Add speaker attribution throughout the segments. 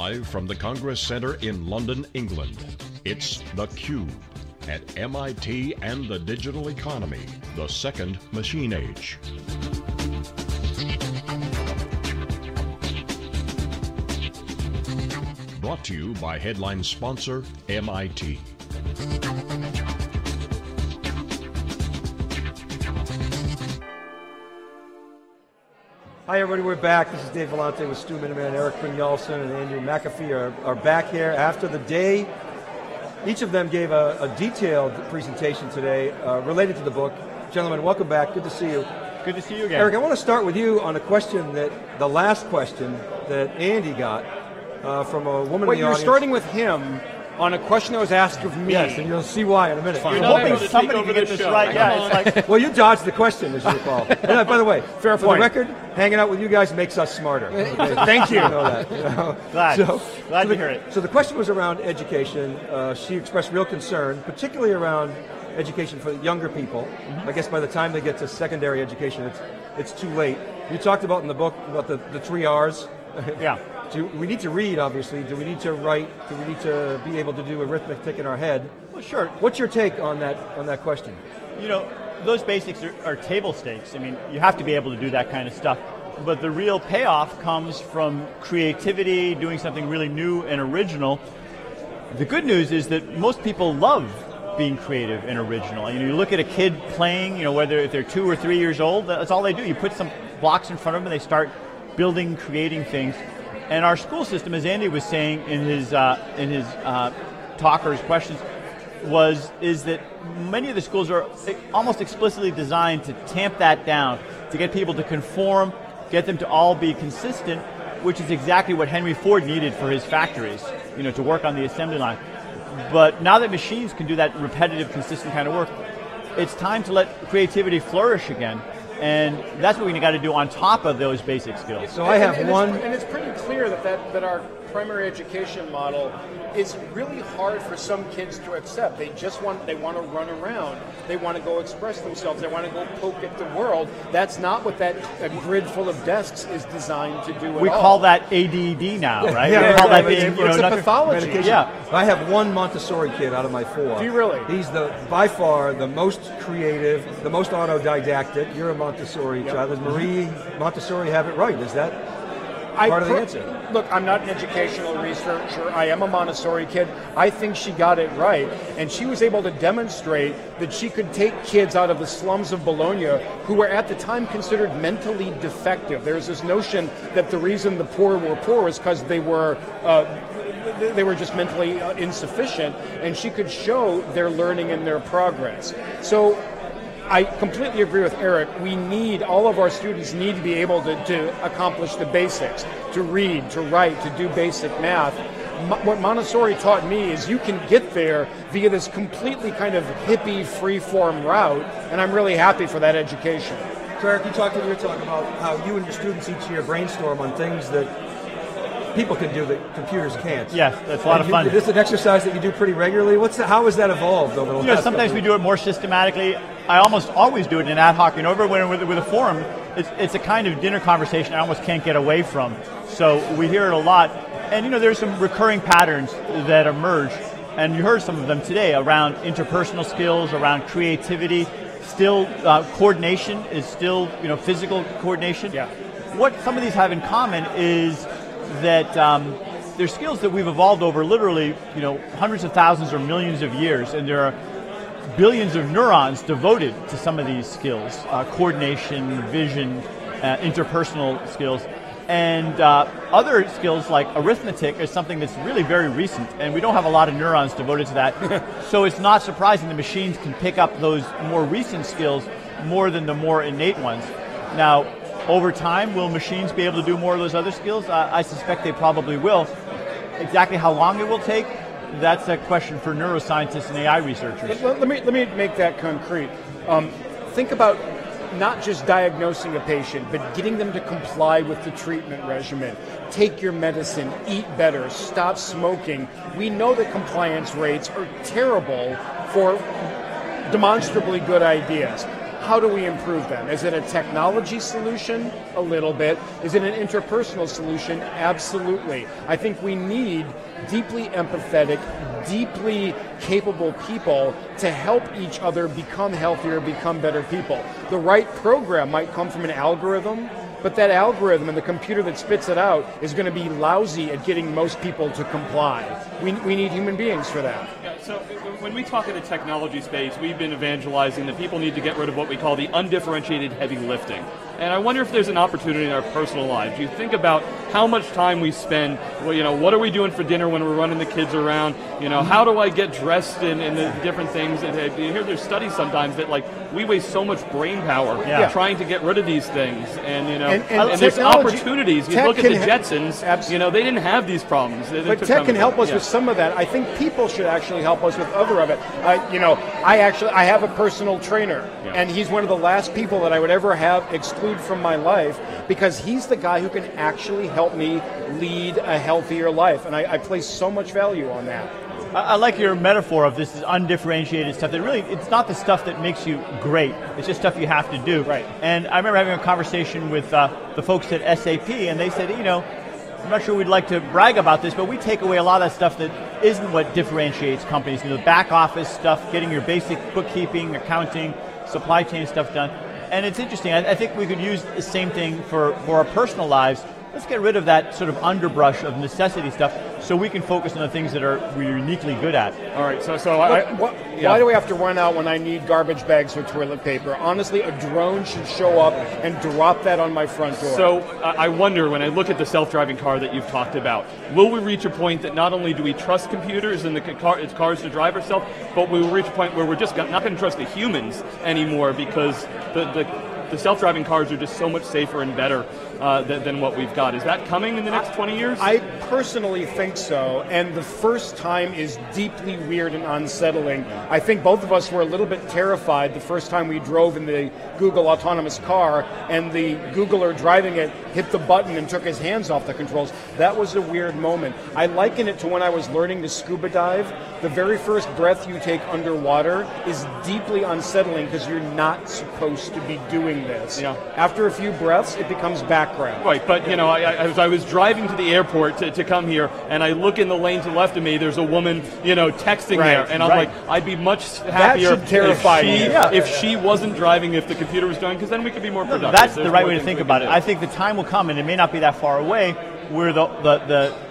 Speaker 1: Live from the Congress Center in London, England, it's theCUBE at MIT and the Digital Economy, the second machine age. Brought to you by headline sponsor MIT.
Speaker 2: Hi everybody, we're back. This is Dave Vellante with Stu Miniman, Erik Brynjolfsson, and Andrew McAfee are, are back here after the day. Each of them gave a, a detailed presentation today uh, related to the book. Gentlemen, welcome back. Good to see you.
Speaker 3: Good to see you again.
Speaker 2: Erik, I want to start with you on a question that, the last question that Andy got uh, from a woman
Speaker 4: Wait,
Speaker 2: in the
Speaker 4: you're
Speaker 2: audience.
Speaker 4: starting with him on a question that was asked of me.
Speaker 2: Yes, and you'll see why in a minute.
Speaker 3: You're
Speaker 4: You're
Speaker 3: hoping
Speaker 4: to
Speaker 3: somebody can get this
Speaker 4: show.
Speaker 3: right. Yeah, it's like
Speaker 2: Well, you dodged the question, as you recall. And, uh, by the way,
Speaker 4: Fair
Speaker 2: for
Speaker 4: point.
Speaker 2: the record, hanging out with you guys makes us smarter.
Speaker 4: Thank you.
Speaker 2: You know that. you know?
Speaker 3: Glad. Glad
Speaker 2: so
Speaker 3: to
Speaker 2: the,
Speaker 3: hear it.
Speaker 2: So the question was around education. Uh, she expressed real concern, particularly around education for younger people.
Speaker 3: Mm-hmm.
Speaker 2: I guess by the time they get to secondary education, it's it's too late. You talked about in the book about the, the three R's.
Speaker 3: yeah.
Speaker 2: Do we need to read, obviously? Do we need to write? Do we need to be able to do arithmetic in our head?
Speaker 3: Well, sure.
Speaker 2: What's your take on that on that question?
Speaker 3: You know, those basics are, are table stakes. I mean, you have to be able to do that kind of stuff. But the real payoff comes from creativity, doing something really new and original. The good news is that most people love being creative and original. You know, you look at a kid playing, you know, whether if they're two or three years old, that's all they do. You put some blocks in front of them and they start building, creating things. And our school system, as Andy was saying in his uh, in his uh, talk or his questions, was is that many of the schools are almost explicitly designed to tamp that down, to get people to conform, get them to all be consistent, which is exactly what Henry Ford needed for his factories, you know, to work on the assembly line. But now that machines can do that repetitive, consistent kind of work, it's time to let creativity flourish again. And that's what we got to do on top of those basic skills.
Speaker 2: So I have
Speaker 5: and, and
Speaker 2: one.
Speaker 5: It's, and it's pretty clear that, that, that our primary education model is really hard for some kids to accept. They just want they want to run around. They want to go express themselves. They want to go poke at the world. That's not what that a grid full of desks is designed to do. At
Speaker 3: We
Speaker 5: all.
Speaker 3: call that ADD now, right?
Speaker 2: Yeah,
Speaker 3: we call
Speaker 2: right,
Speaker 3: that being, you know,
Speaker 5: It's a
Speaker 3: nothing-
Speaker 5: pathology.
Speaker 2: medication.
Speaker 3: Yeah.
Speaker 2: I have one Montessori kid out of my four.
Speaker 5: Do you really?
Speaker 2: He's the by far the most creative, the most autodidactic. You're a Montessori child. Does Marie Montessori have it right? Is that
Speaker 5: I
Speaker 2: part of the answer?
Speaker 5: Look, I'm not an educational researcher. I am a Montessori kid. I think she got it right. And she was able to demonstrate that she could take kids out of the slums of Bologna who were at the time considered mentally defective. There's this notion that the reason the poor were poor is because they were. Uh, they were just mentally uh, insufficient, and she could show their learning and their progress. So I completely agree with Erik. We need, all of our students need to be able to, to accomplish the basics, to read, to write, to do basic math. Mo- What Montessori taught me is you can get there via this completely kind of hippie, free-form route, and I'm really happy for that education.
Speaker 2: So Erik, you talked were talking about how you and your students each year brainstorm on things that people can do that computers can't.
Speaker 3: Yes, that's a lot
Speaker 2: And
Speaker 3: of
Speaker 2: you-
Speaker 3: fun.
Speaker 2: Is this an exercise that you do pretty regularly? What's the, how has that evolved over the
Speaker 3: You
Speaker 2: last?
Speaker 3: know, sometimes we do it more systematically. I almost always do it in ad hoc. You know, when with, with a forum, it's, it's a kind of dinner conversation I almost can't get away from. So we hear it a lot. And you know, there's some recurring patterns that emerge, and you heard some of them today around interpersonal skills, around creativity. Still, uh, coordination is still, you know, physical coordination.
Speaker 5: Yeah.
Speaker 3: What some of these have in common is that um, they're skills that we've evolved over literally, you know, hundreds of thousands or millions of years, and there are billions of neurons devoted to some of these skills uh, coordination, vision, uh, interpersonal skills. And uh, other skills like arithmetic is something that's really very recent, and we don't have a lot of neurons devoted to that. so it's not surprising the machines can pick up those more recent skills more than the more innate ones. Now, over time, will machines be able to do more of those other skills? Uh, I suspect they probably will. Exactly how long it will take, that's a question for neuroscientists and AI researchers.
Speaker 5: Let, let me let me make that concrete. Um, think about not just diagnosing a patient, but getting them to comply with the treatment regimen. Take your medicine, eat better, stop smoking. We know that compliance rates are terrible for demonstrably good ideas. How do we improve them? Is it a technology solution? A little bit. Is it an interpersonal solution? Absolutely. I think we need deeply empathetic, deeply capable people to help each other become healthier, become better people. The right program might come from an algorithm, but that algorithm and the computer that spits it out is going to be lousy at getting most people to comply. We, we need human beings for that.
Speaker 6: So when we talk in the technology space, we've been evangelizing that people need to get rid of what we call the undifferentiated heavy lifting. And I wonder if there's an opportunity in our personal lives. You think about how much time we spend, well, you know, what are we doing for dinner when we're running the kids around? You know, how do I get dressed in, in the different things? And you hear there's studies sometimes that like we waste so much brain power
Speaker 3: Yeah.
Speaker 6: trying to get rid of these things. And you know,
Speaker 5: And- and
Speaker 6: there's opportunities. You look at the Jetsons, you know, they didn't have these problems. They- they
Speaker 5: But tech can help us
Speaker 6: Yeah.
Speaker 5: with some of that. I think people should actually help us with other of it. Uh, you know, I actually I have a personal trainer,
Speaker 6: Yeah.
Speaker 5: and he's one of the last people that I would ever have exclude from my life because he's the guy who can actually help me lead a healthier life, and I, I place so much value on that.
Speaker 3: I, I like your metaphor of this is undifferentiated stuff. That really, it's not the stuff that makes you great. It's just stuff you have to do.
Speaker 5: Right.
Speaker 3: And I remember having a conversation with uh, the folks at SAP, and they said, you know, I'm not sure we'd like to brag about this, but we take away a lot of that stuff that isn't what differentiates companies. You know, the back office stuff, getting your basic bookkeeping, accounting, supply chain stuff done. And it's interesting. I, I think we could use the same thing for, for our personal lives. Let's get rid of that sort of underbrush of necessity stuff so we can focus on the things that are we're uniquely good at.
Speaker 6: All right, so so I,
Speaker 5: What- what-
Speaker 6: yeah.
Speaker 5: Why do we have to run out when I need garbage bags or toilet paper? Honestly, a drone should show up and drop that on my front door.
Speaker 6: So I I wonder when I look at the self-driving car that you've talked about, will we reach a point that not only do we trust computers and the car, its cars to drive ourselves, but we will reach a point where we're just not going to trust the humans anymore because the, the, the self-driving cars are just so much safer and better uh, than, than what we've got. Is that coming in the next 20 years?
Speaker 5: I personally think so, and the first time is deeply weird and unsettling. I think both of us were a little bit terrified the first time we drove in the Google autonomous car, and the Googler driving it hit the button and took his hands off the controls. That was a weird moment. I liken it to when I was learning to scuba dive. The very first breath you take underwater is deeply unsettling because you're not supposed to be doing this.
Speaker 6: Yeah.
Speaker 5: After a few breaths, it becomes background.
Speaker 6: Right, but you know, I, I, as I was driving to the airport to, to come here, and I look in the lane to the left of me, there's a woman, you know, texting
Speaker 5: Right,
Speaker 6: there, and I'm
Speaker 3: right.
Speaker 6: like, I'd be much happier
Speaker 5: should terrify
Speaker 6: if she.
Speaker 5: Yeah.
Speaker 6: if she wasn't driving, if the computer was driving, because then we could be more productive.
Speaker 3: That's
Speaker 6: There's
Speaker 3: the right way to think about it.
Speaker 6: do.
Speaker 3: I think the time will come, and it may not be that far away, where the the, the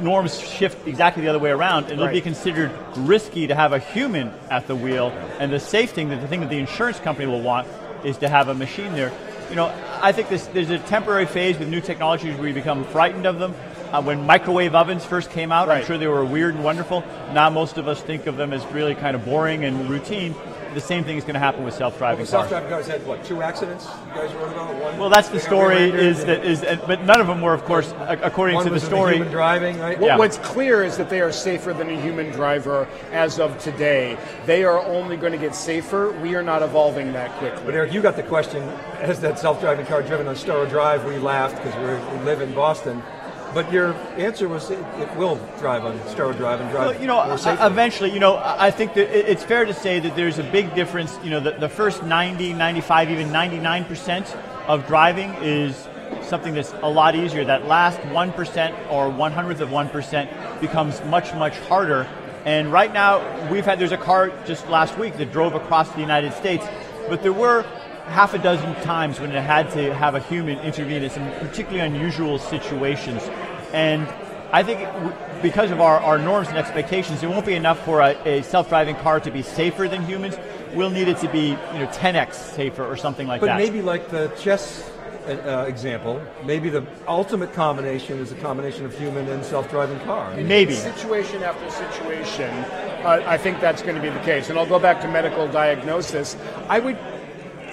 Speaker 3: norms shift exactly the other way around, and it'll be considered risky to have a human at the wheel. And the safe thing, that the thing that the insurance company will want, is to have a machine there. You know, I think this, there's a temporary phase with new technologies where you become frightened of them. Uh, when microwave ovens first came out, I'm sure they were weird and wonderful. Now most of us think of them as really kind of boring and routine. The same thing is going to happen with self-driving
Speaker 2: The
Speaker 3: cars.
Speaker 2: self-driving cars had what? Two accidents? You guys wrote about one.
Speaker 3: Well, that's the story. Is that is, uh, but none of them were, of course, a- according
Speaker 2: one
Speaker 3: to the
Speaker 2: was
Speaker 3: story.
Speaker 2: human driving, right?
Speaker 5: What-
Speaker 3: Yeah.
Speaker 5: What's clear is that they are safer than a human driver as of today. They are only going to get safer. We are not evolving that quickly.
Speaker 2: But Erik, you got the question. Has that self-driving car driven on Storrow Drive? We laughed because we live in Boston. But your answer was it, it will drive on Storrow Drive and drive
Speaker 3: Well, you know, eventually, you know, I think that it's fair to say that there's a big difference. You know, the, the first 90, 95, even 99% of driving is something that's a lot easier. That last 1% or 100th of 1% becomes much, much harder. And right now, we've had, there's a car just last week that drove across the United States, but there were half a dozen times when it had to have a human intervene in some particularly unusual situations. And I think because of our, our norms and expectations, it won't be enough for a, a self-driving car to be safer than humans. We'll need it to be, you know, 10x safer or something like
Speaker 2: But
Speaker 3: that.
Speaker 2: maybe like the chess uh, example, maybe the ultimate combination is a combination of human and self-driving car.
Speaker 3: maybe.
Speaker 5: Situation after situation, uh, I think that's going to be the case. And I'll go back to medical diagnosis. I would,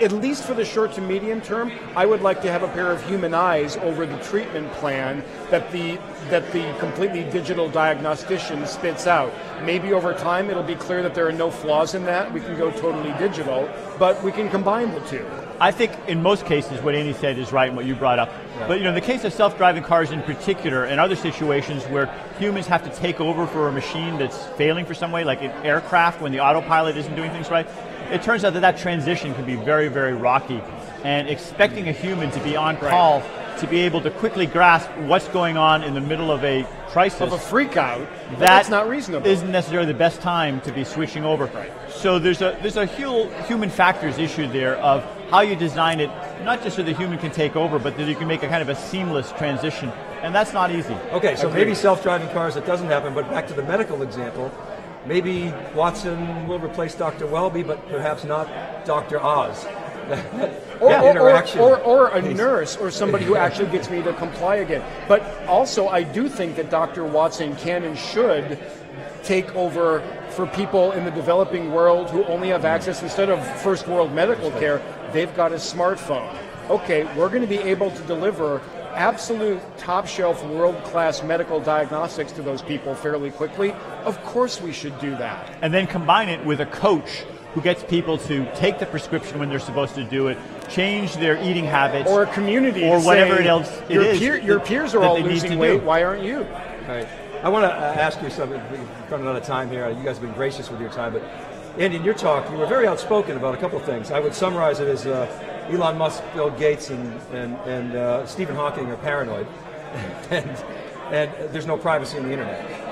Speaker 5: at least for the short to medium term, I would like to have a pair of human eyes over the treatment plan that the that the completely digital diagnostician spits out. Maybe over time it'll be clear that there are no flaws in that. We can go totally digital, but we can combine the two.
Speaker 3: I think in most cases what Andy said is right and what you brought up. But you know, in the case of self-driving cars in particular and other situations where humans have to take over for a machine that's failing for some way, like an aircraft when the autopilot isn't doing things right, it turns out that that transition can be very, very rocky. And expecting a human to be on call to be able to quickly grasp what's going on in the middle of a crisis
Speaker 5: Of a freak out,
Speaker 3: that
Speaker 5: that's not reasonable.
Speaker 3: Isn't necessarily the best time to be switching over. So there's a there's a hu- human factors issue there of how you design it, not just so the human can take over, but that you can make a kind of a seamless transition, and that's not easy.
Speaker 2: Okay, so
Speaker 5: Agreed.
Speaker 2: maybe self-driving cars, it doesn't happen, but back to the medical example, maybe Watson will replace Dr. Welby, but perhaps not Dr. Oz.
Speaker 5: or,
Speaker 2: That
Speaker 5: or- or- or, a nurse or somebody who actually gets me to comply again. But also, I do think that Dr. Watson can and should take over for people in the developing world who only have access instead of first world medical care, they've got a smartphone. Okay, we're going to be able to deliver absolute top shelf world class medical diagnostics to those people fairly quickly. Of course, we should do that.
Speaker 3: and then combine it with a coach who gets people to take the prescription when they're supposed to do it, change their eating habits,
Speaker 5: Or a community
Speaker 3: or whatever
Speaker 5: say,
Speaker 3: else it
Speaker 5: your
Speaker 3: is
Speaker 5: peer- your
Speaker 3: that-
Speaker 5: peers are all losing weight.
Speaker 3: do.
Speaker 5: Why aren't you?
Speaker 2: Right. I want to uh, ask you something. We've run out of time here. You guys have been gracious with your time, but Andy, in your talk, you were very outspoken about a couple of things. I would summarize it as uh, Elon Musk, Bill Gates, and and, and uh, Stephen Hawking are paranoid, and and there's no privacy in the internet.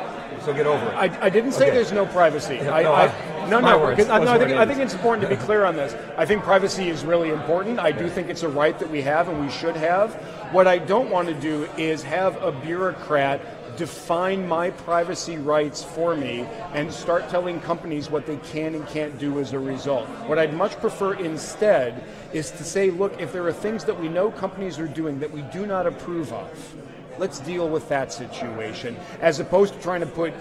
Speaker 2: So get over it.
Speaker 5: I, I didn't say
Speaker 2: Okay.
Speaker 5: there's no privacy.
Speaker 2: Yeah,
Speaker 5: I,
Speaker 2: no,
Speaker 5: I,
Speaker 2: I-
Speaker 5: no, no.
Speaker 2: words.
Speaker 5: No, I think, I think it's important to be clear on this. I think privacy is really important. I do think it's a right that we have and we should have. What I don't want to do is have a bureaucrat define my privacy rights for me and start telling companies what they can and can't do as a result. What I'd much prefer instead is to say, look, if there are things that we know companies are doing that we do not approve of, let's deal with that situation as opposed to trying to put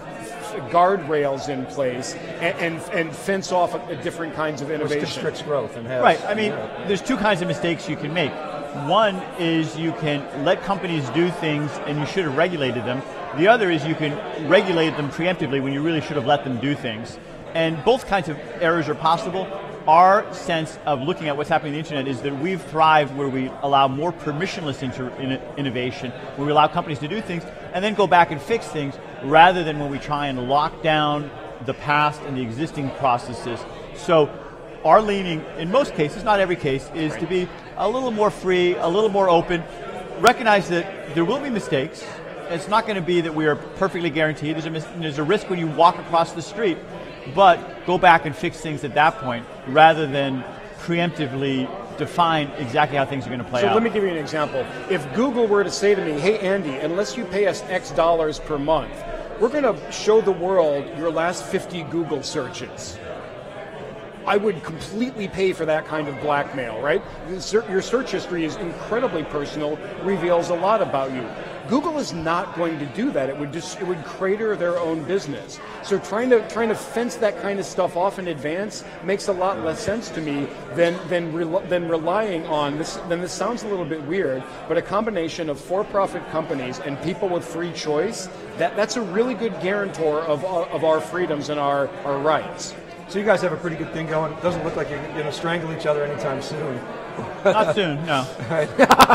Speaker 5: guardrails in place and, and, and fence off a, different kinds of innovation.
Speaker 2: Which
Speaker 5: innovation.
Speaker 2: constricts growth and has
Speaker 3: Right. I mean, there's two kinds of mistakes you can make. One is you can let companies do things and you should have regulated them. The other is you can regulate them preemptively when you really should have let them do things. And both kinds of errors are possible. Our sense of looking at what's happening on the internet is that we've thrived where we allow more permissionless inter- in- innovation, where we allow companies to do things and then go back and fix things, rather than when we try and lock down the past and the existing processes. So our leaning, in most cases, not every case, is to be a little more free, a little more open. Recognize that there will be mistakes. It's not going to be that we are perfectly guaranteed. There's a, there's a risk when you walk across the street, but go back and fix things at that point rather than preemptively define exactly how things are going to play
Speaker 5: So
Speaker 3: out.
Speaker 5: So let me give you an example. If Google were to say to me, hey, Andy, unless you pay us X dollars per month, we're going to show the world your last 50 Google searches. I would completely pay for that kind of blackmail, right? Your search history is incredibly personal, reveals a lot about you. Google is not going to do that. It would just it would crater their own business. So trying to trying to fence that kind of stuff off in advance makes a lot less sense to me than than rel- than relying on this. Then this sounds a little bit weird, but a combination of for-profit companies and people with free choice that that's a really good guarantor of of our freedoms and our our rights.
Speaker 2: So you guys have a pretty good thing going. It doesn't look like you're going to strangle each other anytime soon.
Speaker 3: Not soon, no.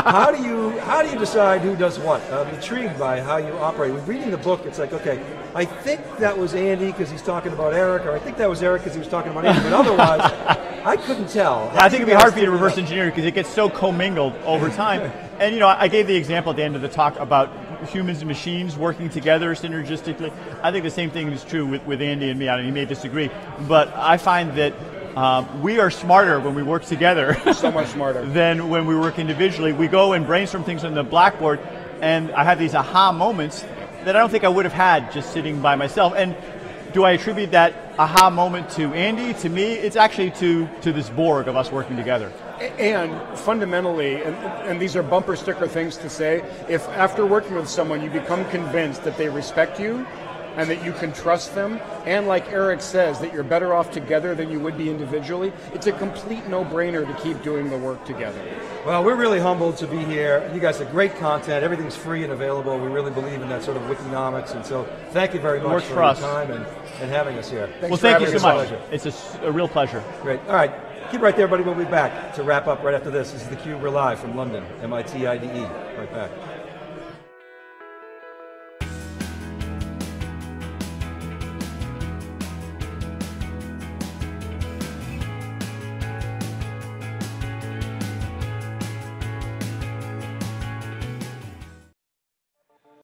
Speaker 2: how do you how do you decide who does what? I'm intrigued by how you operate. When reading the book, it's like, okay, I think that was Andy because he's talking about Erik, or I think that was Erik because he was talking about Andy, but otherwise, I couldn't tell.
Speaker 3: I think it'd be hard for you to reverse engineer because it gets so commingled over time. And you know, I gave the example at the end of the talk about humans and machines working together synergistically. I think the same thing is true with, with Andy and me. I mean, he may disagree, but I find that um, we are smarter when we work together
Speaker 5: So much smarter.
Speaker 3: than when we work individually. We go and brainstorm things on the blackboard, and I have these aha moments that I don't think I would have had just sitting by myself. And do I attribute that aha moment to Andy, to me? It's actually to, to this Borg of us working together.
Speaker 5: And fundamentally, and, and these are bumper sticker things to say, if after working with someone you become convinced that they respect you and that you can trust them, and like Erik says, that you're better off together than you would be individually, it's a complete no brainer to keep doing the work together.
Speaker 2: Well, we're really humbled to be here. You guys have great content. Everything's free and available. We really believe in that sort of wikinomics, and so thank you very much
Speaker 3: works
Speaker 2: for,
Speaker 3: for
Speaker 2: your time and, and having us here.
Speaker 3: well, thank you so much.
Speaker 2: Pleasure.
Speaker 3: It's a real pleasure.
Speaker 2: Great. All right. Keep right there, buddy. We'll be back to wrap up right after this. This is theCUBE. We're live from London, M-I-T-I-D-E. Right back.